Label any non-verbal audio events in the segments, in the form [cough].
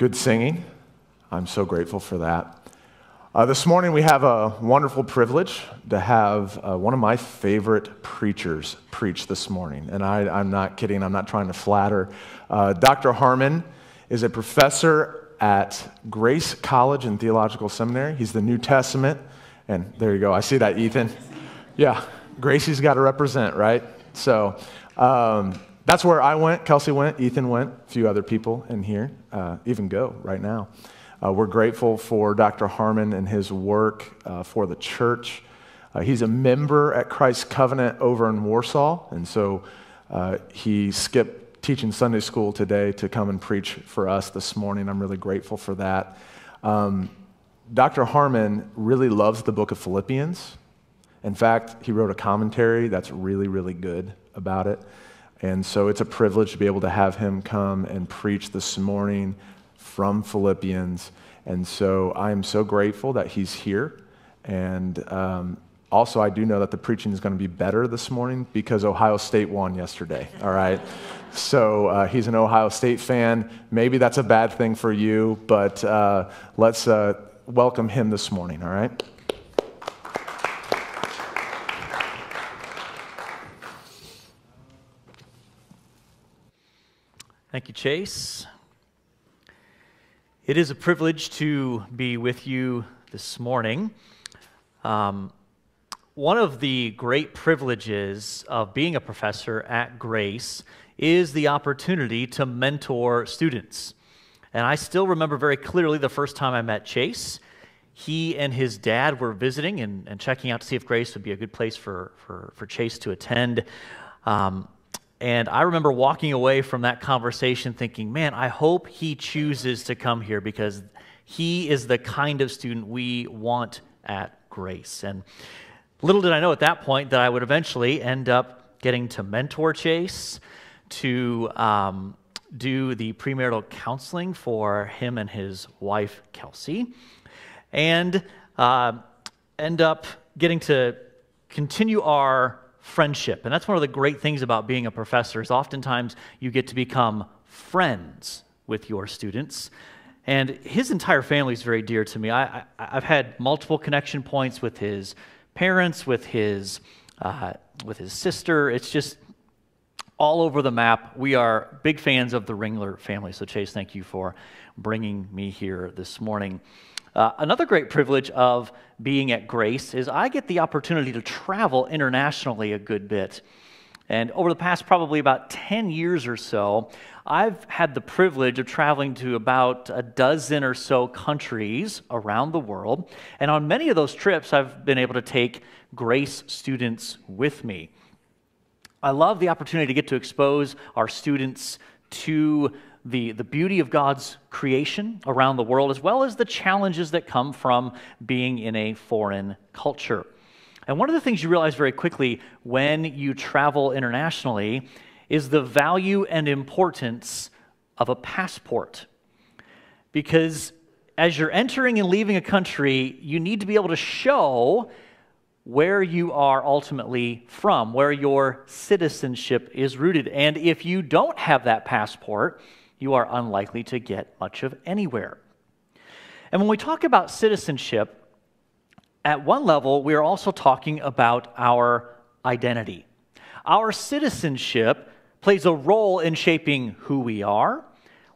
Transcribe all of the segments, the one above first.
Good singing. I'm so grateful for that. Uh, this morning, we have a wonderful privilege to have uh, one of my favorite preachers preach this morning. And I, am not kidding, I'm not trying to flatter. Uh, Dr. Harmon is a professor at Grace College and Theological Seminary. He's the New Testament. And there you go. I see that, Ethan. Yeah, Gracie's got to represent, right? So um, that's where I went, Kelsey went, Ethan went, a few other people in here, uh, even go right now. Uh, we're grateful for Dr. Harmon and his work uh, for the church. Uh, he's a member at Christ Covenant over in Warsaw, and so uh, he skipped teaching Sunday school today to come and preach for us this morning. I'm really grateful for that. Um, Dr. Harmon really loves the book of Philippians. In fact, he wrote a commentary that's really, really good about it. And so it's a privilege to be able to have him come and preach this morning from Philippians. And so I am so grateful that he's here. And um, also, I do know that the preaching is going to be better this morning because Ohio State won yesterday. All right. So uh, he's an Ohio State fan. Maybe that's a bad thing for you, but uh, let's uh, welcome him this morning. All right. Thank you, Chase. It is a privilege to be with you this morning. Um, one of the great privileges of being a professor at Grace is the opportunity to mentor students. And I still remember very clearly the first time I met Chase. He and his dad were visiting and, and checking out to see if Grace would be a good place for, for, for Chase to attend. Um, and I remember walking away from that conversation thinking, man, I hope he chooses to come here because he is the kind of student we want at Grace. And little did I know at that point that I would eventually end up getting to mentor Chase, to um, do the premarital counseling for him and his wife, Kelsey, and uh, end up getting to continue our friendship. And that's one of the great things about being a professor is oftentimes you get to become friends with your students. And his entire family is very dear to me. I, have had multiple connection points with his parents, with his, uh, with his sister. It's just all over the map. We are big fans of the Ringler family. So, Chase, thank you for bringing me here this morning. Uh, another great privilege of being at Grace is I get the opportunity to travel internationally a good bit. And over the past probably about 10 years or so, I've had the privilege of traveling to about a dozen or so countries around the world. And on many of those trips, I've been able to take Grace students with me. I love the opportunity to get to expose our students to the, the beauty of God's creation around the world, as well as the challenges that come from being in a foreign culture. And one of the things you realize very quickly when you travel internationally is the value and importance of a passport. Because as you're entering and leaving a country, you need to be able to show where you are ultimately from, where your citizenship is rooted. And if you don't have that passport, you are unlikely to get much of anywhere. And when we talk about citizenship, at one level, we are also talking about our identity. Our citizenship plays a role in shaping who we are,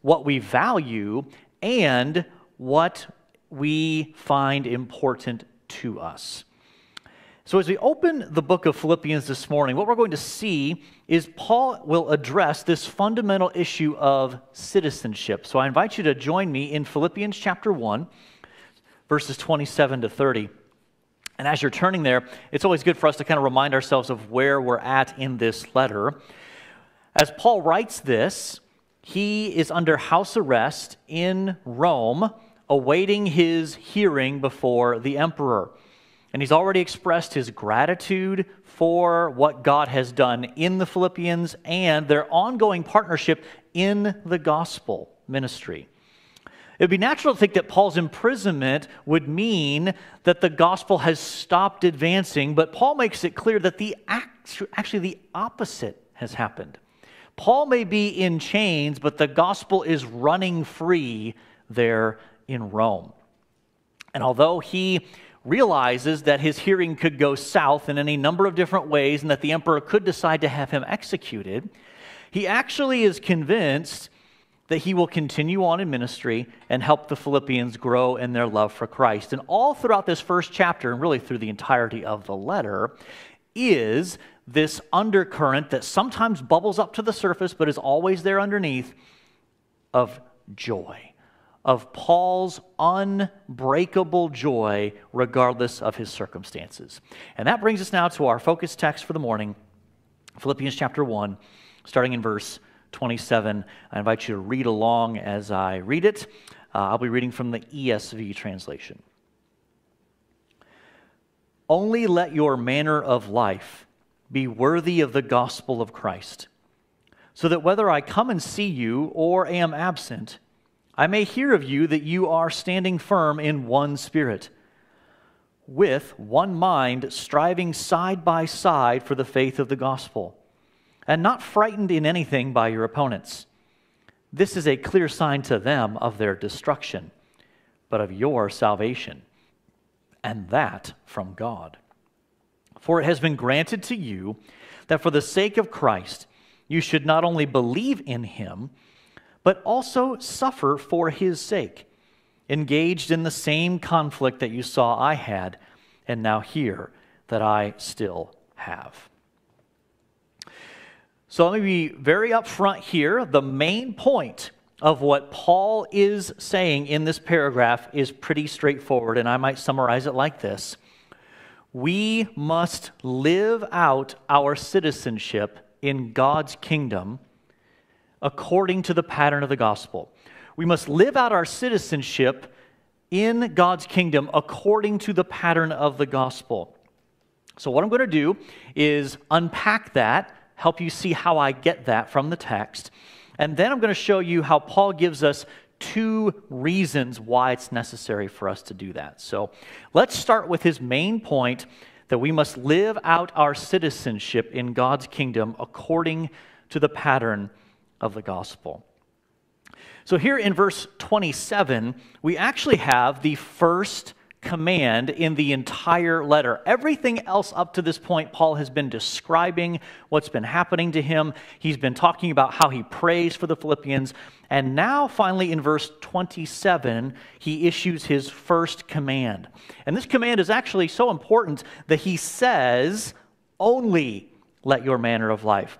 what we value, and what we find important to us. So, as we open the book of Philippians this morning, what we're going to see is Paul will address this fundamental issue of citizenship. So, I invite you to join me in Philippians chapter 1, verses 27 to 30. And as you're turning there, it's always good for us to kind of remind ourselves of where we're at in this letter. As Paul writes this, he is under house arrest in Rome, awaiting his hearing before the emperor. And he's already expressed his gratitude for what God has done in the Philippians and their ongoing partnership in the gospel ministry. It would be natural to think that Paul's imprisonment would mean that the gospel has stopped advancing, but Paul makes it clear that the actually the opposite has happened. Paul may be in chains, but the gospel is running free there in Rome. And although he realizes that his hearing could go south in any number of different ways and that the emperor could decide to have him executed, he actually is convinced that he will continue on in ministry and help the Philippians grow in their love for Christ. And all throughout this first chapter, and really through the entirety of the letter, is this undercurrent that sometimes bubbles up to the surface but is always there underneath of joy of Paul's unbreakable joy regardless of his circumstances. And that brings us now to our focus text for the morning, Philippians chapter 1, starting in verse 27. I invite you to read along as I read it. Uh, I'll be reading from the ESV translation. Only let your manner of life be worthy of the gospel of Christ, so that whether I come and see you or am absent, I may hear of you that you are standing firm in one spirit, with one mind, striving side by side for the faith of the gospel, and not frightened in anything by your opponents. This is a clear sign to them of their destruction, but of your salvation, and that from God. For it has been granted to you that for the sake of Christ, you should not only believe in him, but also suffer for his sake, engaged in the same conflict that you saw I had, and now hear that I still have. So let me be very upfront here. The main point of what Paul is saying in this paragraph is pretty straightforward, and I might summarize it like this We must live out our citizenship in God's kingdom according to the pattern of the gospel. We must live out our citizenship in God's kingdom according to the pattern of the gospel. So, what I'm going to do is unpack that, help you see how I get that from the text, and then I'm going to show you how Paul gives us two reasons why it's necessary for us to do that. So, let's start with his main point that we must live out our citizenship in God's kingdom according to the pattern of the gospel. So, here in verse 27, we actually have the first command in the entire letter. Everything else up to this point, Paul has been describing what's been happening to him. He's been talking about how he prays for the Philippians. And now, finally, in verse 27, he issues his first command. And this command is actually so important that he says, Only let your manner of life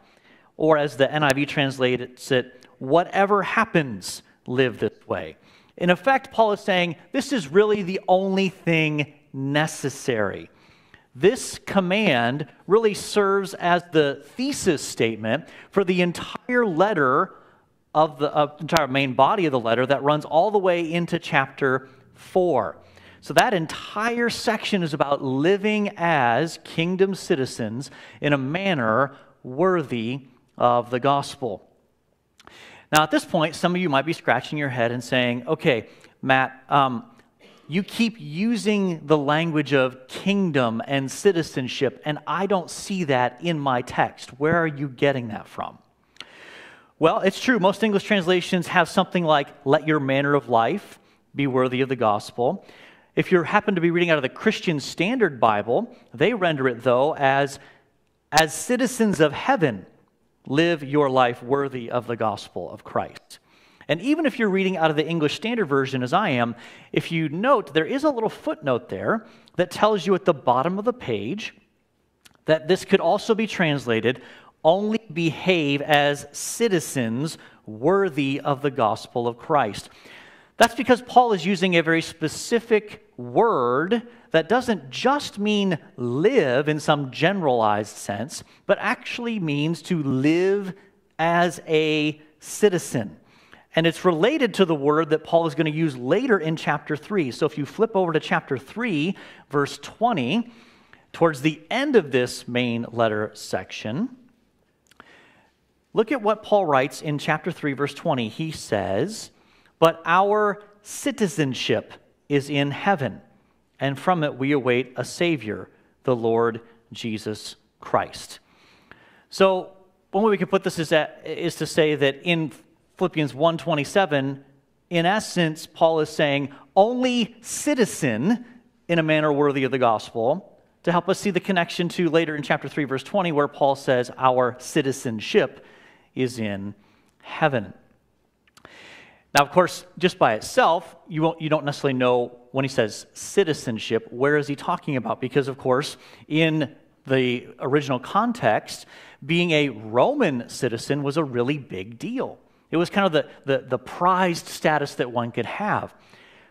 or as the NIV translates it, whatever happens, live this way. In effect, Paul is saying this is really the only thing necessary. This command really serves as the thesis statement for the entire letter of the entire main body of the letter that runs all the way into chapter 4. So, that entire section is about living as kingdom citizens in a manner worthy of the gospel. Now, at this point, some of you might be scratching your head and saying, okay, Matt, um, you keep using the language of kingdom and citizenship, and I don't see that in my text. Where are you getting that from? Well, it's true. Most English translations have something like, let your manner of life be worthy of the gospel. If you happen to be reading out of the Christian Standard Bible, they render it, though, as, as citizens of heaven live your life worthy of the gospel of Christ. And even if you're reading out of the English Standard Version, as I am, if you note, there is a little footnote there that tells you at the bottom of the page that this could also be translated only behave as citizens worthy of the gospel of Christ. That's because Paul is using a very specific word that doesn't just mean live in some generalized sense, but actually means to live as a citizen. And it's related to the word that Paul is going to use later in chapter 3. So if you flip over to chapter 3, verse 20, towards the end of this main letter section, look at what Paul writes in chapter 3, verse 20. He says, but our citizenship is in heaven, and from it we await a Savior, the Lord Jesus Christ. So, one way we can put this is, that, is to say that in Philippians 1:27, in essence, Paul is saying only citizen in a manner worthy of the gospel to help us see the connection to later in chapter 3, verse 20, where Paul says our citizenship is in heaven. Now, of course, just by itself, you, won't, you don't necessarily know when he says citizenship, where is he talking about? Because, of course, in the original context, being a Roman citizen was a really big deal. It was kind of the, the, the, prized status that one could have.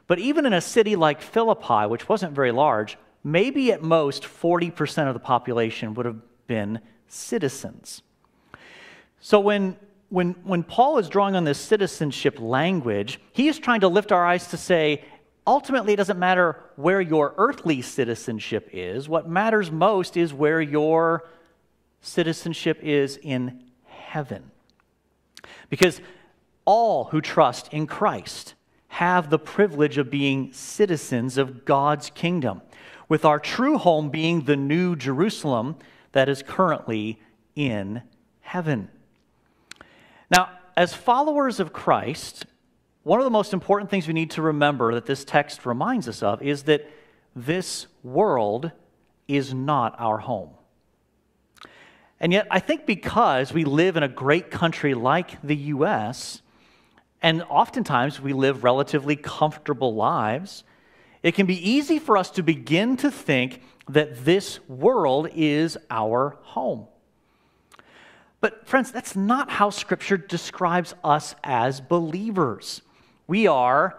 But even in a city like Philippi, which wasn't very large, maybe at most 40% of the population would have been citizens. So when when, when Paul is drawing on this citizenship language, he is trying to lift our eyes to say, ultimately, it doesn't matter where your earthly citizenship is. What matters most is where your citizenship is in heaven. Because all who trust in Christ have the privilege of being citizens of God's kingdom, with our true home being the new Jerusalem that is currently in heaven. Now, as followers of Christ, one of the most important things we need to remember that this text reminds us of is that this world is not our home. And yet, I think because we live in a great country like the U.S., and oftentimes we live relatively comfortable lives, it can be easy for us to begin to think that this world is our home. But, friends, that's not how Scripture describes us as believers. We are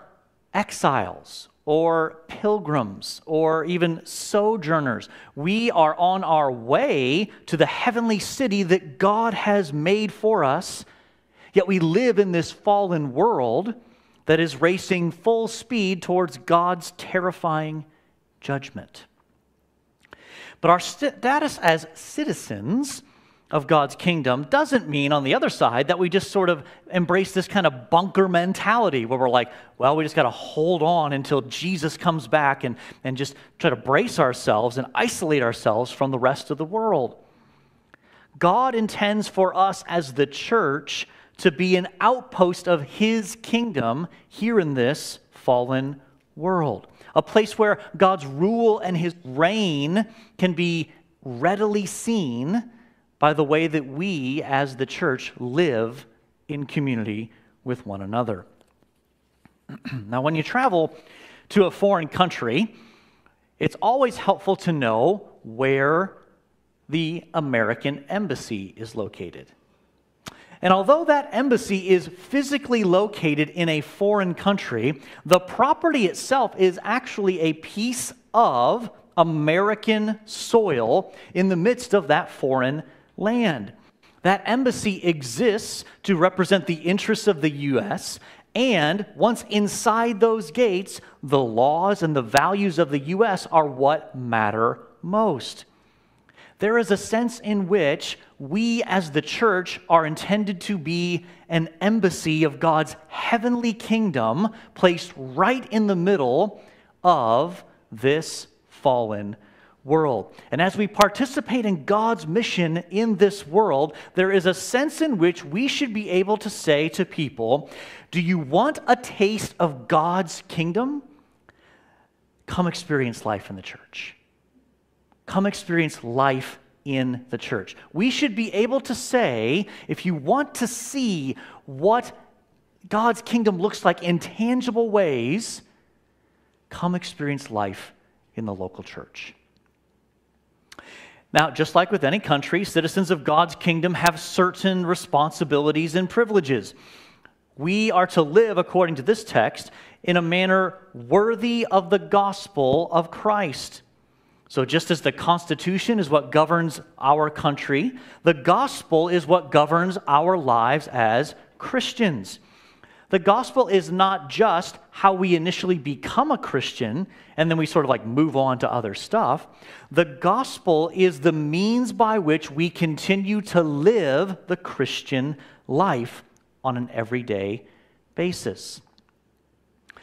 exiles or pilgrims or even sojourners. We are on our way to the heavenly city that God has made for us, yet we live in this fallen world that is racing full speed towards God's terrifying judgment. But our status as citizens of God's kingdom doesn't mean, on the other side, that we just sort of embrace this kind of bunker mentality where we're like, well, we just got to hold on until Jesus comes back and, and just try to brace ourselves and isolate ourselves from the rest of the world. God intends for us as the church to be an outpost of his kingdom here in this fallen world, a place where God's rule and his reign can be readily seen by the way that we as the church live in community with one another. [clears throat] now, when you travel to a foreign country, it's always helpful to know where the American embassy is located. And although that embassy is physically located in a foreign country, the property itself is actually a piece of American soil in the midst of that foreign land. That embassy exists to represent the interests of the U.S. And once inside those gates, the laws and the values of the U.S. are what matter most. There is a sense in which we as the church are intended to be an embassy of God's heavenly kingdom placed right in the middle of this fallen world. And as we participate in God's mission in this world, there is a sense in which we should be able to say to people, Do you want a taste of God's kingdom? Come experience life in the church. Come experience life in the church. We should be able to say, if you want to see what God's kingdom looks like in tangible ways, come experience life in the local church. Now, just like with any country, citizens of God's kingdom have certain responsibilities and privileges. We are to live, according to this text, in a manner worthy of the gospel of Christ. So, just as the Constitution is what governs our country, the gospel is what governs our lives as Christians. The gospel is not just how we initially become a Christian and then we sort of like move on to other stuff. The gospel is the means by which we continue to live the Christian life on an everyday basis. And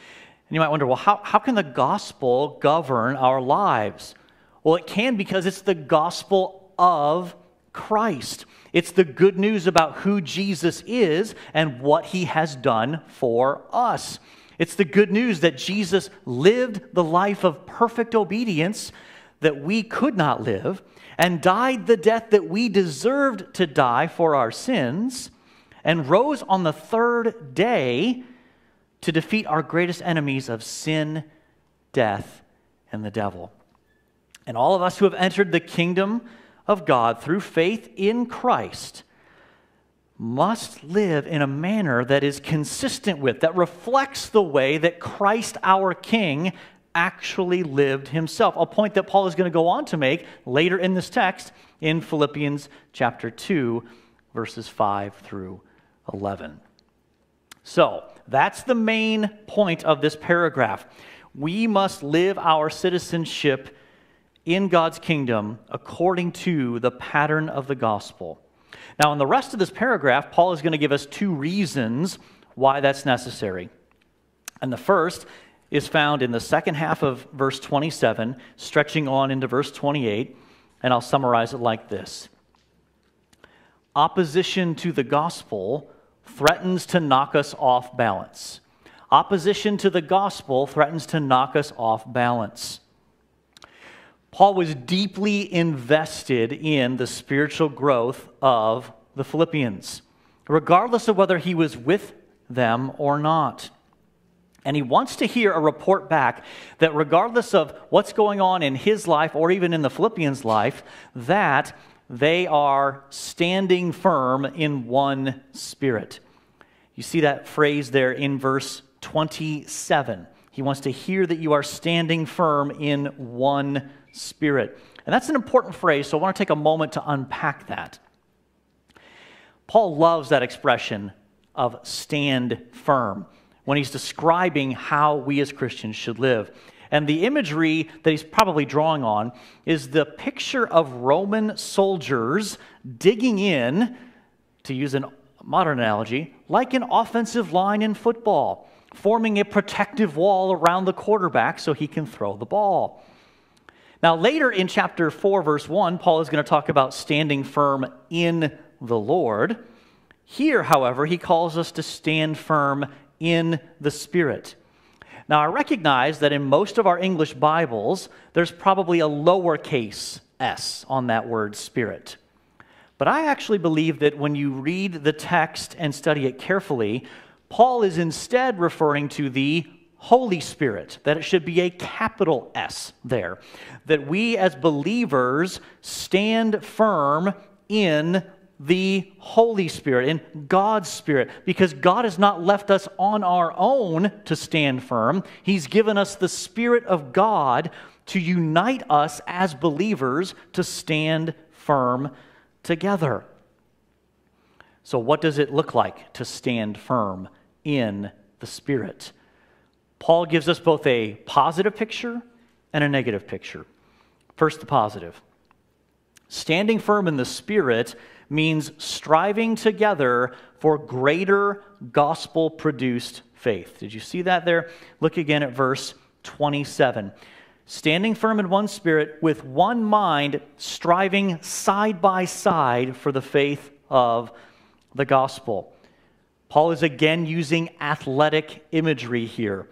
you might wonder, well, how, how can the gospel govern our lives? Well, it can because it's the gospel of Christ. It's the good news about who Jesus is and what he has done for us. It's the good news that Jesus lived the life of perfect obedience that we could not live and died the death that we deserved to die for our sins and rose on the third day to defeat our greatest enemies of sin, death, and the devil. And all of us who have entered the kingdom of God through faith in Christ must live in a manner that is consistent with, that reflects the way that Christ our King actually lived himself. A point that Paul is going to go on to make later in this text in Philippians chapter 2, verses 5 through 11. So, that's the main point of this paragraph. We must live our citizenship in God's kingdom according to the pattern of the gospel. Now, in the rest of this paragraph, Paul is going to give us two reasons why that's necessary. And the first is found in the second half of verse 27, stretching on into verse 28, and I'll summarize it like this Opposition to the gospel threatens to knock us off balance. Opposition to the gospel threatens to knock us off balance. Paul was deeply invested in the spiritual growth of the Philippians, regardless of whether he was with them or not. And he wants to hear a report back that, regardless of what's going on in his life or even in the Philippians' life, that they are standing firm in one spirit. You see that phrase there in verse 27. He wants to hear that you are standing firm in one spirit. And that's an important phrase, so I want to take a moment to unpack that. Paul loves that expression of stand firm when he's describing how we as Christians should live. And the imagery that he's probably drawing on is the picture of Roman soldiers digging in, to use a modern analogy, like an offensive line in football, forming a protective wall around the quarterback so he can throw the ball. Now, later in chapter 4, verse 1, Paul is going to talk about standing firm in the Lord. Here, however, he calls us to stand firm in the Spirit. Now, I recognize that in most of our English Bibles, there's probably a lowercase s on that word spirit. But I actually believe that when you read the text and study it carefully, Paul is instead referring to the Holy Spirit, that it should be a capital S there. That we as believers stand firm in the Holy Spirit, in God's Spirit, because God has not left us on our own to stand firm. He's given us the Spirit of God to unite us as believers to stand firm together. So, what does it look like to stand firm in the Spirit? Paul gives us both a positive picture and a negative picture. First, the positive. Standing firm in the Spirit means striving together for greater gospel produced faith. Did you see that there? Look again at verse 27. Standing firm in one spirit, with one mind, striving side by side for the faith of the gospel. Paul is again using athletic imagery here.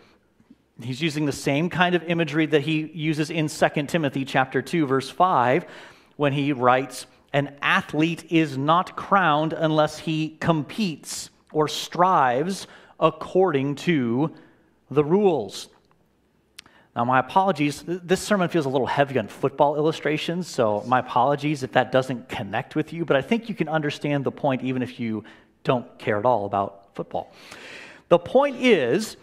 He's using the same kind of imagery that he uses in 2 Timothy chapter 2 verse 5 when he writes an athlete is not crowned unless he competes or strives according to the rules. Now, my apologies. This sermon feels a little heavy on football illustrations, so my apologies if that doesn't connect with you, but I think you can understand the point even if you don't care at all about football. The point is,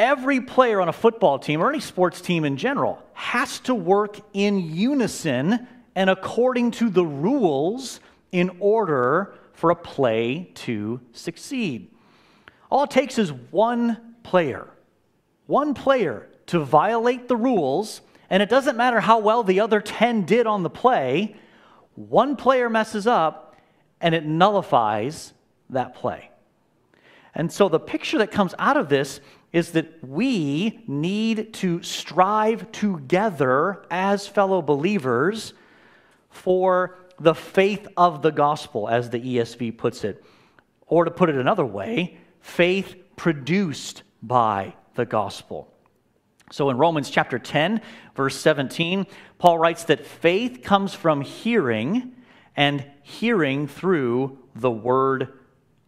every player on a football team or any sports team in general has to work in unison and according to the rules in order for a play to succeed. All it takes is one player, one player to violate the rules, and it doesn't matter how well the other 10 did on the play, one player messes up and it nullifies that play. And so the picture that comes out of this is that we need to strive together as fellow believers for the faith of the gospel, as the ESV puts it. Or to put it another way, faith produced by the gospel. So in Romans chapter 10, verse 17, Paul writes that faith comes from hearing, and hearing through the word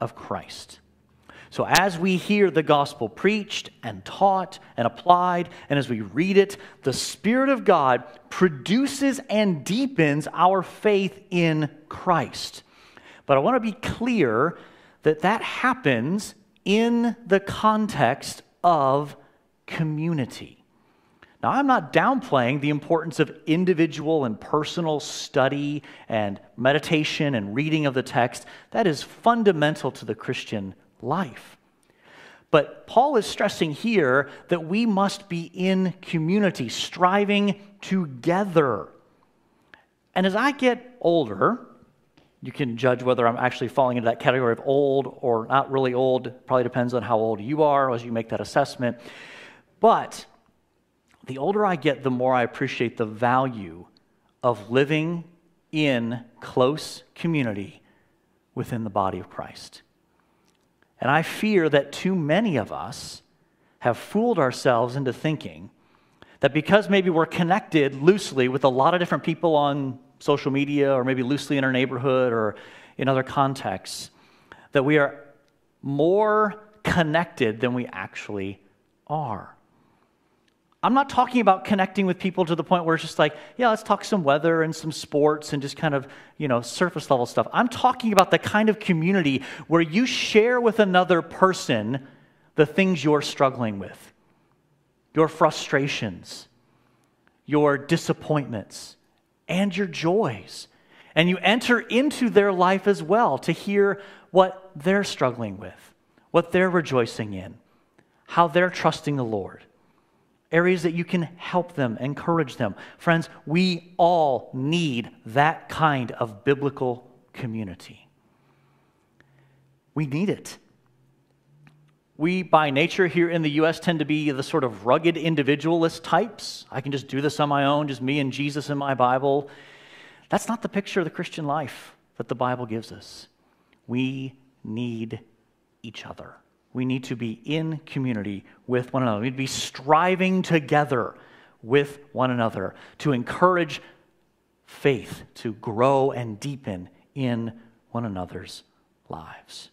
of Christ. So, as we hear the gospel preached and taught and applied, and as we read it, the Spirit of God produces and deepens our faith in Christ. But I want to be clear that that happens in the context of community. Now, I'm not downplaying the importance of individual and personal study and meditation and reading of the text. That is fundamental to the Christian life. But Paul is stressing here that we must be in community, striving together. And as I get older, you can judge whether I'm actually falling into that category of old or not really old. Probably depends on how old you are as you make that assessment. But the older I get, the more I appreciate the value of living in close community within the body of Christ. And I fear that too many of us have fooled ourselves into thinking that because maybe we're connected loosely with a lot of different people on social media or maybe loosely in our neighborhood or in other contexts, that we are more connected than we actually are. I'm not talking about connecting with people to the point where it's just like, yeah, let's talk some weather and some sports and just kind of, you know, surface level stuff. I'm talking about the kind of community where you share with another person the things you're struggling with, your frustrations, your disappointments, and your joys. And you enter into their life as well to hear what they're struggling with, what they're rejoicing in, how they're trusting the Lord areas that you can help them, encourage them. Friends, we all need that kind of biblical community. We need it. We, by nature, here in the U.S., tend to be the sort of rugged individualist types. I can just do this on my own, just me and Jesus in my Bible. That's not the picture of the Christian life that the Bible gives us. We need each other. We need to be in community with one another. We need to be striving together with one another to encourage faith to grow and deepen in one another's lives.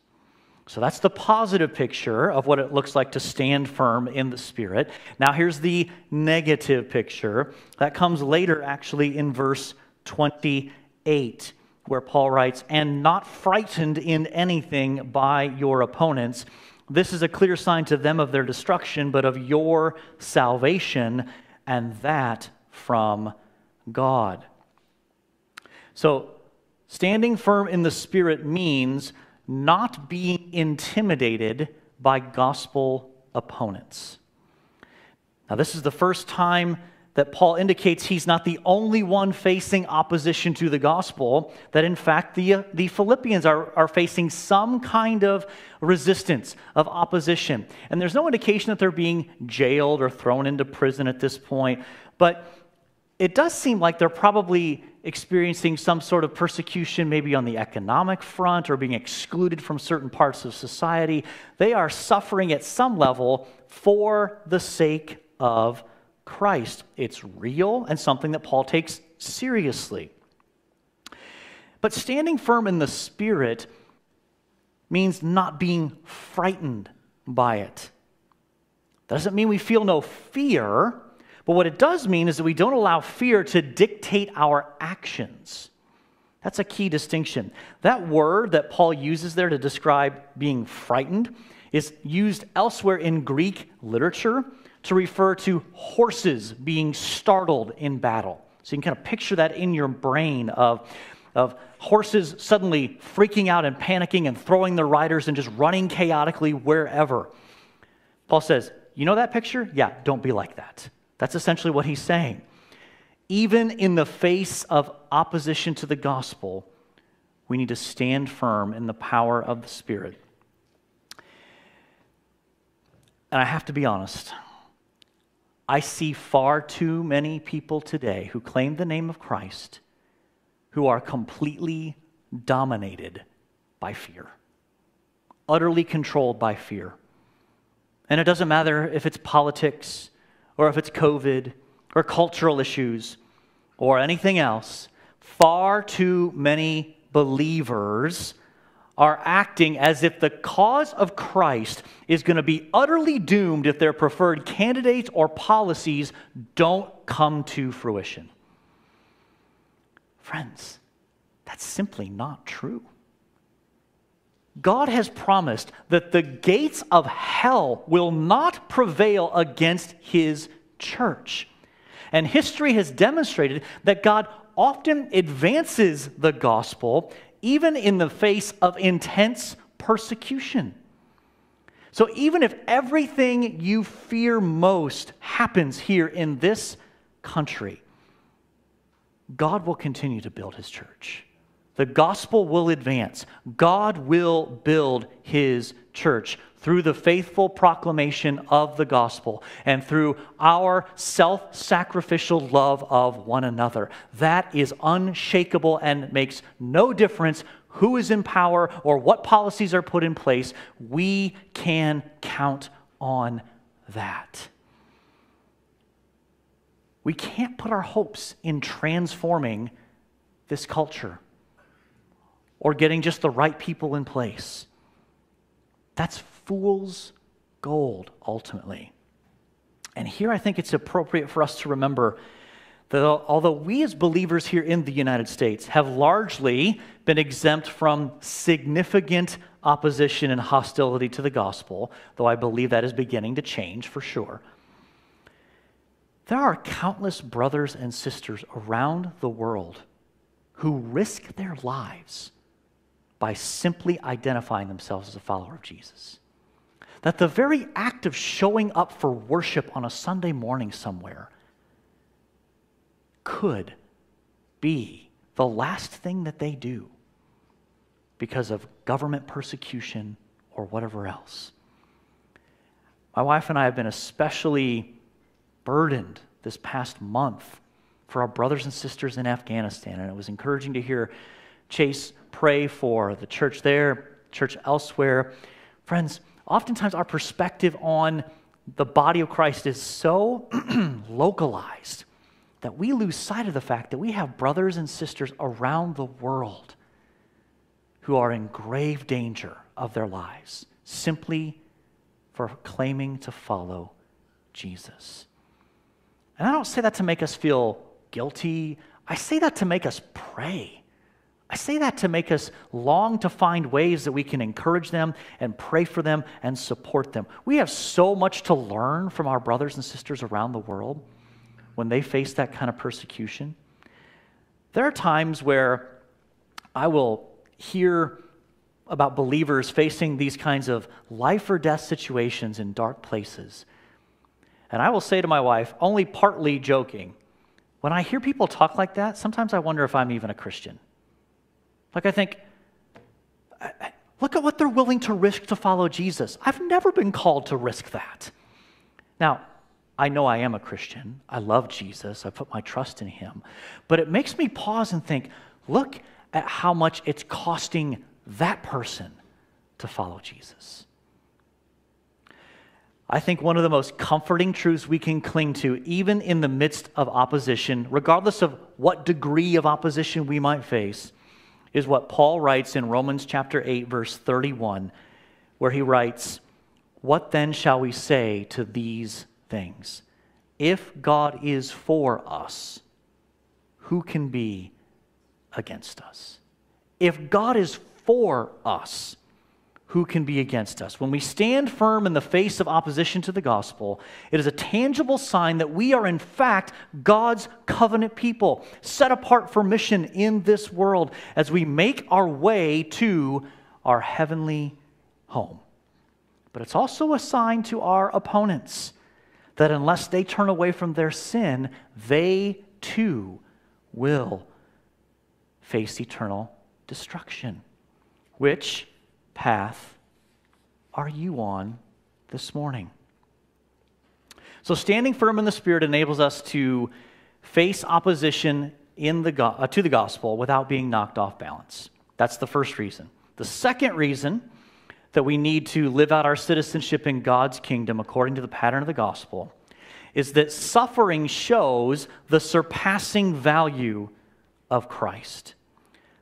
So that's the positive picture of what it looks like to stand firm in the Spirit. Now, here's the negative picture. That comes later, actually, in verse 28, where Paul writes, And not frightened in anything by your opponents this is a clear sign to them of their destruction, but of your salvation, and that from God. So, standing firm in the Spirit means not being intimidated by gospel opponents. Now, this is the first time that Paul indicates he's not the only one facing opposition to the gospel, that in fact the, the Philippians are, are facing some kind of resistance, of opposition. And there's no indication that they're being jailed or thrown into prison at this point, but it does seem like they're probably experiencing some sort of persecution, maybe on the economic front or being excluded from certain parts of society. They are suffering at some level for the sake of Christ. It's real and something that Paul takes seriously. But standing firm in the Spirit means not being frightened by it. Doesn't mean we feel no fear, but what it does mean is that we don't allow fear to dictate our actions. That's a key distinction. That word that Paul uses there to describe being frightened is used elsewhere in Greek literature to refer to horses being startled in battle. So you can kind of picture that in your brain of, of horses suddenly freaking out and panicking and throwing their riders and just running chaotically wherever. Paul says, You know that picture? Yeah, don't be like that. That's essentially what he's saying. Even in the face of opposition to the gospel, we need to stand firm in the power of the Spirit. And I have to be honest. I see far too many people today who claim the name of Christ who are completely dominated by fear, utterly controlled by fear. And it doesn't matter if it's politics or if it's COVID or cultural issues or anything else, far too many believers are acting as if the cause of Christ is going to be utterly doomed if their preferred candidates or policies don't come to fruition. Friends, that's simply not true. God has promised that the gates of hell will not prevail against his church. And history has demonstrated that God often advances the gospel even in the face of intense persecution. So, even if everything you fear most happens here in this country, God will continue to build his church. The gospel will advance. God will build his church through the faithful proclamation of the gospel and through our self sacrificial love of one another. That is unshakable and makes no difference who is in power or what policies are put in place. We can count on that. We can't put our hopes in transforming this culture or getting just the right people in place. That's fool's gold, ultimately. And here I think it's appropriate for us to remember that although we as believers here in the United States have largely been exempt from significant opposition and hostility to the gospel, though I believe that is beginning to change for sure, there are countless brothers and sisters around the world who risk their lives by simply identifying themselves as a follower of Jesus that the very act of showing up for worship on a Sunday morning somewhere could be the last thing that they do because of government persecution or whatever else. My wife and I have been especially burdened this past month for our brothers and sisters in Afghanistan, and it was encouraging to hear Chase pray for the church there, church elsewhere. Friends, oftentimes our perspective on the body of Christ is so [clears throat] localized that we lose sight of the fact that we have brothers and sisters around the world who are in grave danger of their lives simply for claiming to follow Jesus. And I don't say that to make us feel guilty, I say that to make us pray I say that to make us long to find ways that we can encourage them and pray for them and support them. We have so much to learn from our brothers and sisters around the world when they face that kind of persecution. There are times where I will hear about believers facing these kinds of life or death situations in dark places. And I will say to my wife, only partly joking, when I hear people talk like that, sometimes I wonder if I'm even a Christian. Like, I think, look at what they're willing to risk to follow Jesus. I've never been called to risk that. Now, I know I am a Christian. I love Jesus. I put my trust in him. But it makes me pause and think look at how much it's costing that person to follow Jesus. I think one of the most comforting truths we can cling to, even in the midst of opposition, regardless of what degree of opposition we might face, is what Paul writes in Romans chapter 8, verse 31, where he writes, What then shall we say to these things? If God is for us, who can be against us? If God is for us, who can be against us? When we stand firm in the face of opposition to the gospel, it is a tangible sign that we are, in fact, God's covenant people, set apart for mission in this world as we make our way to our heavenly home. But it's also a sign to our opponents that unless they turn away from their sin, they too will face eternal destruction, which path are you on this morning? So, standing firm in the Spirit enables us to face opposition in the uh, to the gospel without being knocked off balance. That's the first reason. The second reason that we need to live out our citizenship in God's kingdom according to the pattern of the gospel is that suffering shows the surpassing value of Christ.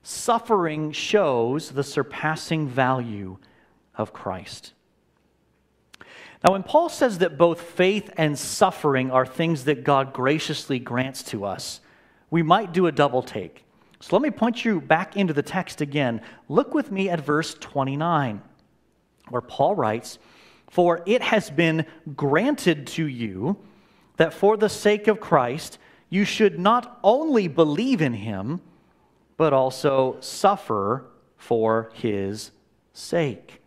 Suffering shows the surpassing value of Christ. Now, when Paul says that both faith and suffering are things that God graciously grants to us, we might do a double take. So let me point you back into the text again. Look with me at verse 29, where Paul writes, For it has been granted to you that for the sake of Christ, you should not only believe in him, but also suffer for his sake.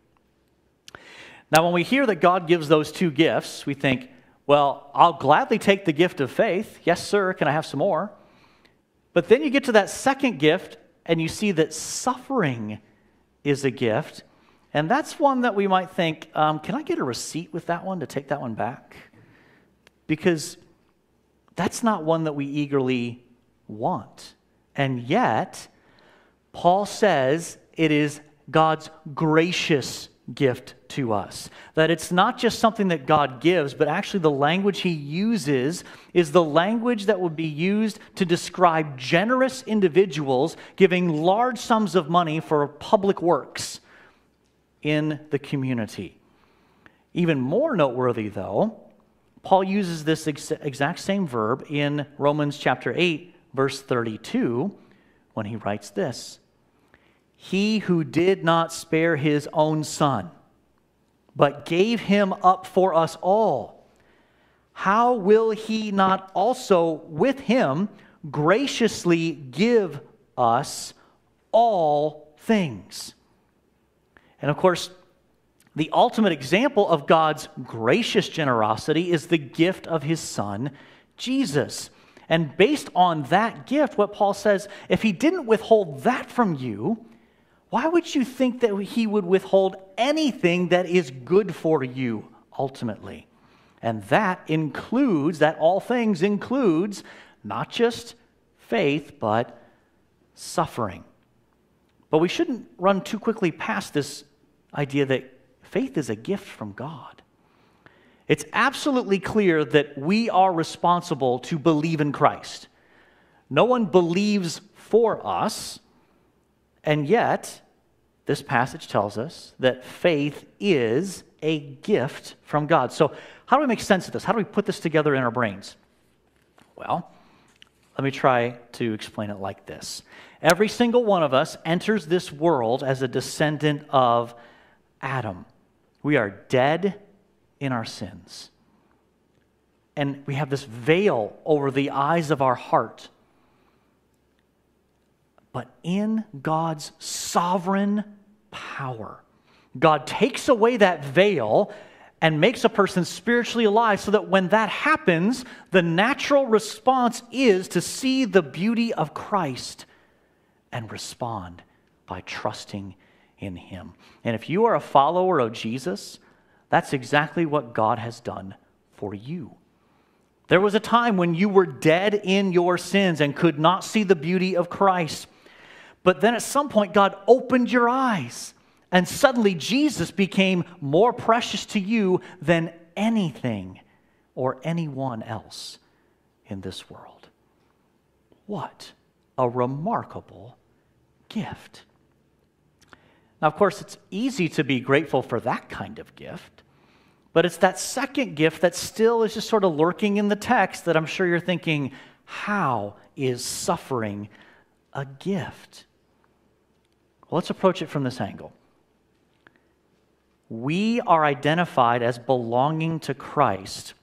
Now, when we hear that God gives those two gifts, we think, well, I'll gladly take the gift of faith. Yes, sir. Can I have some more? But then you get to that second gift and you see that suffering is a gift. And that's one that we might think, um, can I get a receipt with that one to take that one back? Because that's not one that we eagerly want. And yet, Paul says it is God's gracious gift to us. That it's not just something that God gives, but actually the language he uses is the language that would be used to describe generous individuals giving large sums of money for public works in the community. Even more noteworthy, though, Paul uses this ex- exact same verb in Romans chapter 8, verse 32, when he writes this He who did not spare his own son, but gave him up for us all, how will he not also with him graciously give us all things? And of course, the ultimate example of God's gracious generosity is the gift of his son, Jesus. And based on that gift, what Paul says, if he didn't withhold that from you, why would you think that he would withhold anything that is good for you ultimately? And that includes, that all things includes not just faith, but suffering. But we shouldn't run too quickly past this idea that faith is a gift from God. It's absolutely clear that we are responsible to believe in Christ. No one believes for us, and yet, this passage tells us that faith is a gift from God. So, how do we make sense of this? How do we put this together in our brains? Well, let me try to explain it like this Every single one of us enters this world as a descendant of Adam. We are dead in our sins. And we have this veil over the eyes of our heart but in God's sovereign power. God takes away that veil and makes a person spiritually alive so that when that happens, the natural response is to see the beauty of Christ and respond by trusting in Him. And if you are a follower of Jesus, that's exactly what God has done for you. There was a time when you were dead in your sins and could not see the beauty of Christ. But then at some point, God opened your eyes, and suddenly Jesus became more precious to you than anything or anyone else in this world. What a remarkable gift. Now, of course, it's easy to be grateful for that kind of gift, but it's that second gift that still is just sort of lurking in the text that I'm sure you're thinking, how is suffering a gift? Well, let's approach it from this angle. We are identified as belonging to Christ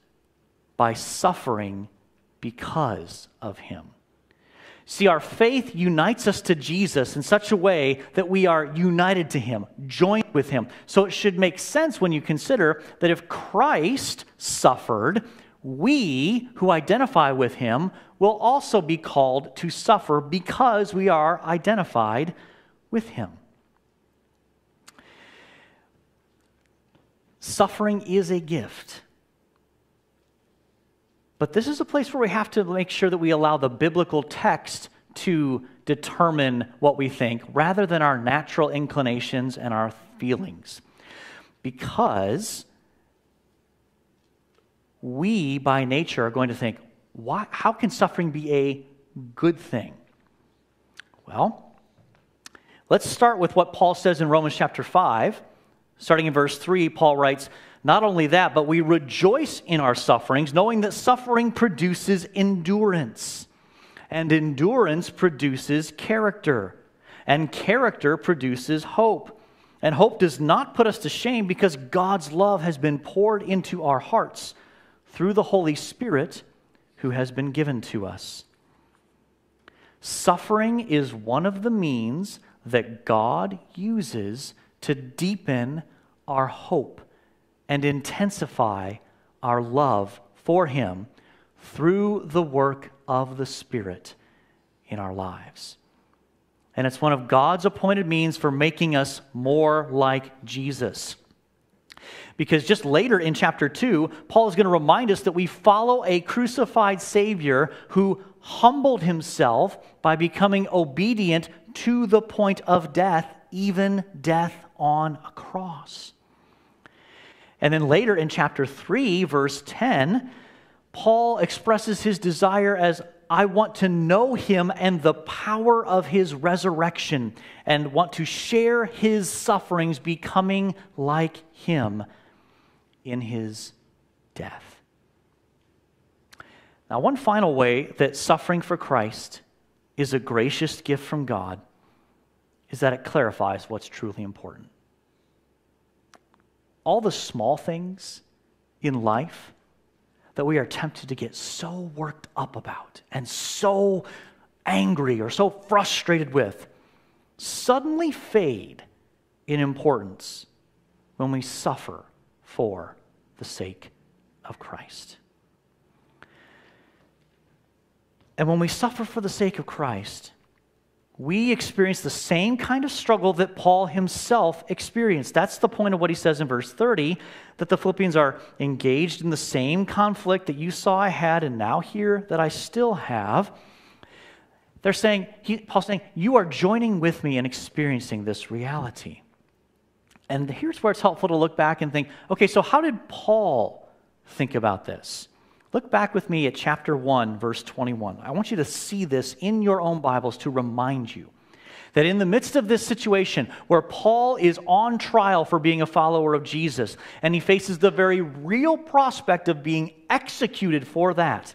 by suffering because of him. See, our faith unites us to Jesus in such a way that we are united to him, joined with him. So it should make sense when you consider that if Christ suffered, we who identify with him will also be called to suffer because we are identified with him. Suffering is a gift. But this is a place where we have to make sure that we allow the biblical text to determine what we think rather than our natural inclinations and our feelings. Because we, by nature, are going to think, why, how can suffering be a good thing? Well, let's start with what Paul says in Romans chapter 5. Starting in verse 3, Paul writes, Not only that, but we rejoice in our sufferings, knowing that suffering produces endurance. And endurance produces character. And character produces hope. And hope does not put us to shame because God's love has been poured into our hearts through the Holy Spirit who has been given to us. Suffering is one of the means that God uses to deepen our hope and intensify our love for Him through the work of the Spirit in our lives. And it's one of God's appointed means for making us more like Jesus. Because just later in chapter 2, Paul is going to remind us that we follow a crucified Savior who humbled himself by becoming obedient to the point of death, even death on a cross. And then later in chapter 3, verse 10, Paul expresses his desire as I want to know him and the power of his resurrection and want to share his sufferings, becoming like him in his death. Now, one final way that suffering for Christ is a gracious gift from God is that it clarifies what's truly important. All the small things in life that we are tempted to get so worked up about and so angry or so frustrated with suddenly fade in importance when we suffer for the sake of Christ. And when we suffer for the sake of Christ, we experience the same kind of struggle that Paul himself experienced. That's the point of what he says in verse 30 that the Philippians are engaged in the same conflict that you saw I had and now hear that I still have. They're saying, he, Paul's saying, you are joining with me in experiencing this reality. And here's where it's helpful to look back and think okay, so how did Paul think about this? Look back with me at chapter 1, verse 21. I want you to see this in your own Bibles to remind you that in the midst of this situation where Paul is on trial for being a follower of Jesus and he faces the very real prospect of being executed for that,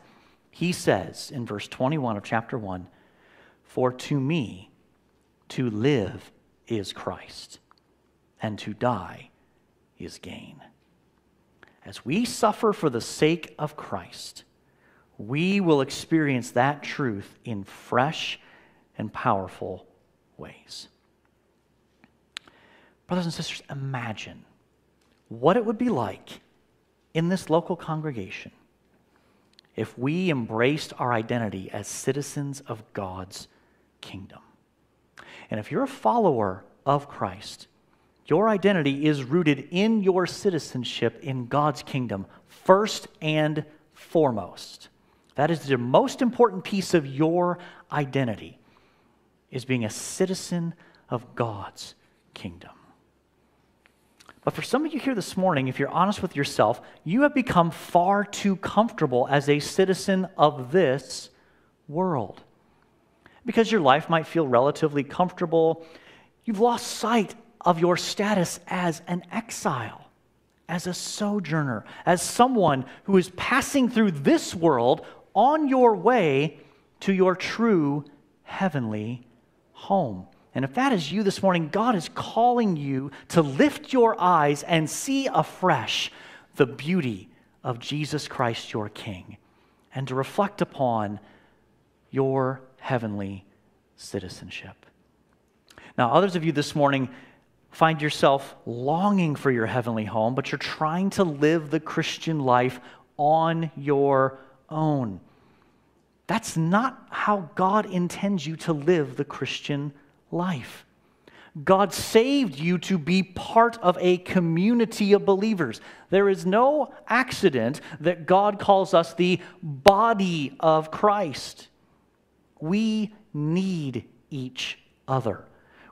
he says in verse 21 of chapter 1 For to me to live is Christ and to die is gain. As we suffer for the sake of Christ, we will experience that truth in fresh and powerful ways. Brothers and sisters, imagine what it would be like in this local congregation if we embraced our identity as citizens of God's kingdom. And if you're a follower of Christ, your identity is rooted in your citizenship in God's kingdom, first and foremost. That is the most important piece of your identity, is being a citizen of God's kingdom. But for some of you here this morning, if you're honest with yourself, you have become far too comfortable as a citizen of this world. Because your life might feel relatively comfortable, you've lost sight of your status as an exile, as a sojourner, as someone who is passing through this world on your way to your true heavenly home. And if that is you this morning, God is calling you to lift your eyes and see afresh the beauty of Jesus Christ, your King, and to reflect upon your heavenly citizenship. Now, others of you this morning find yourself longing for your heavenly home, but you're trying to live the Christian life on your own. That's not how God intends you to live the Christian life. God saved you to be part of a community of believers. There is no accident that God calls us the body of Christ. we need each other.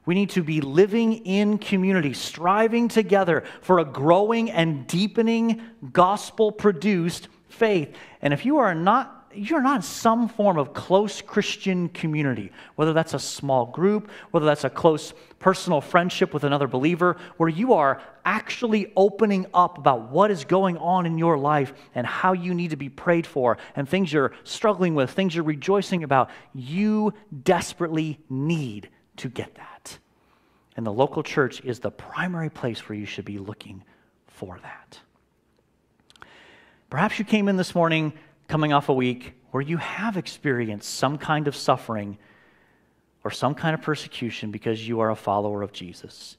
We need to be living in community, striving together for a growing and deepening gospel produced faith. And if you are not you're not in some form of close Christian community, whether that's a small group, whether that's a close personal friendship with another believer, where you are actually opening up about what is going on in your life and how you need to be prayed for and things you're struggling with, things you're rejoicing about, you desperately need to get that. And the local church is the primary place where you should be looking for that. Perhaps you came in this morning coming off a week where you have experienced some kind of suffering or some kind of persecution because you are a follower of Jesus.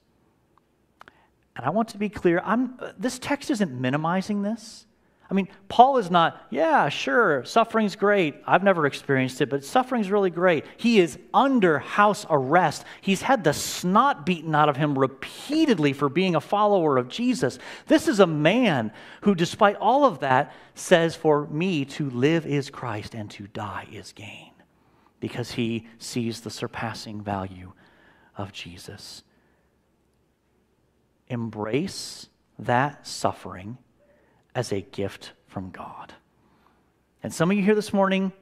And I want to be clear, I'm, this text isn't minimizing this. I mean, Paul is not, yeah, sure, suffering's great. I've never experienced it, but suffering's really great. He is under house arrest. He's had the snot beaten out of him repeatedly for being a follower of Jesus. This is a man who, despite all of that, says, For me to live is Christ and to die is gain, because he sees the surpassing value of Jesus. Embrace that suffering as a gift from God. And some of you here this morning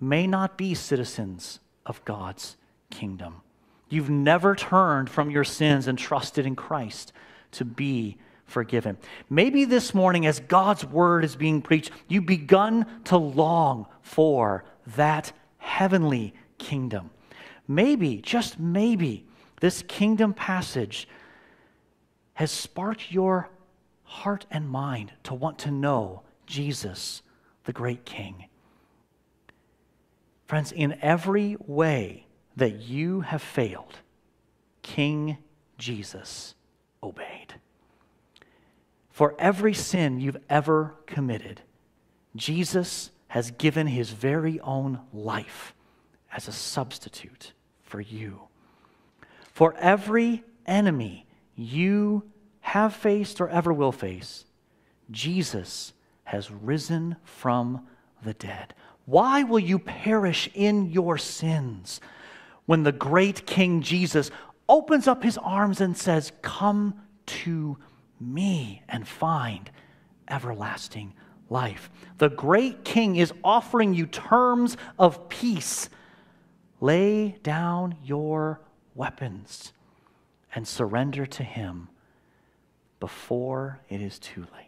may not be citizens of God's kingdom. You've never turned from your sins and trusted in Christ to be forgiven. Maybe this morning, as God's word is being preached, you've begun to long for that heavenly kingdom. Maybe, just maybe, this kingdom passage has sparked your heart and mind to want to know Jesus, the great King. Friends, in every way that you have failed, King Jesus obeyed. For every sin you've ever committed, Jesus has given his very own life as a substitute for you. For every enemy you have faced or ever will face, Jesus has risen from the dead. Why will you perish in your sins when the great King Jesus opens up his arms and says, Come to me and find everlasting life? The great King is offering you terms of peace. Lay down your weapons and surrender to him before it is too late.